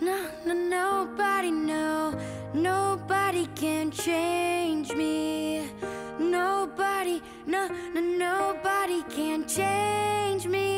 No, no, nobody, no Nobody can change me. Nobody, no, no, nobody can change me.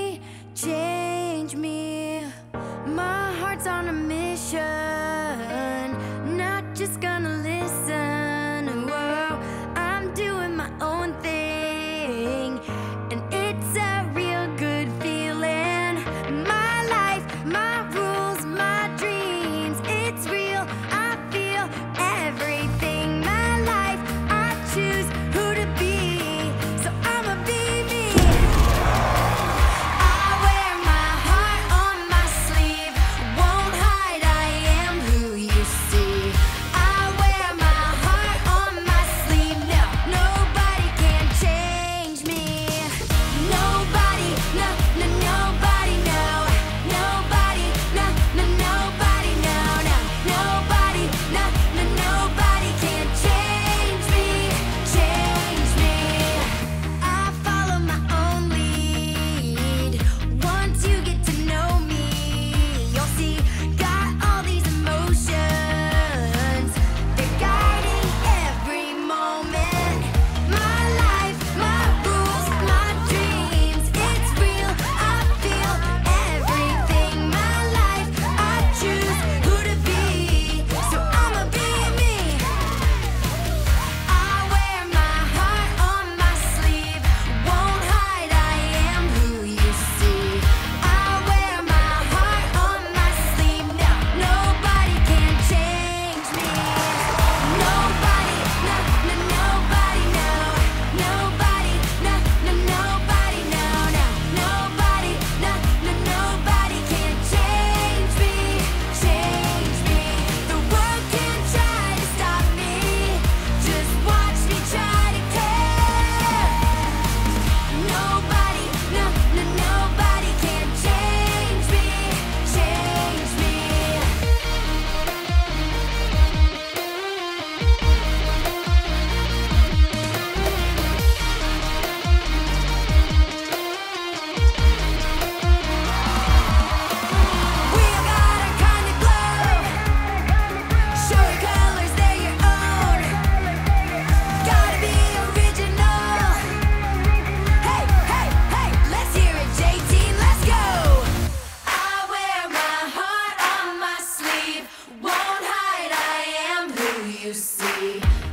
you see.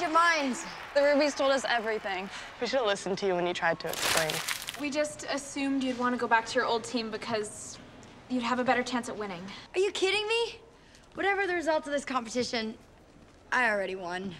your minds. The rubies told us everything. We should have listened to you when you tried to explain. We just assumed you'd want to go back to your old team because you'd have a better chance at winning. Are you kidding me? Whatever the result of this competition, I already won.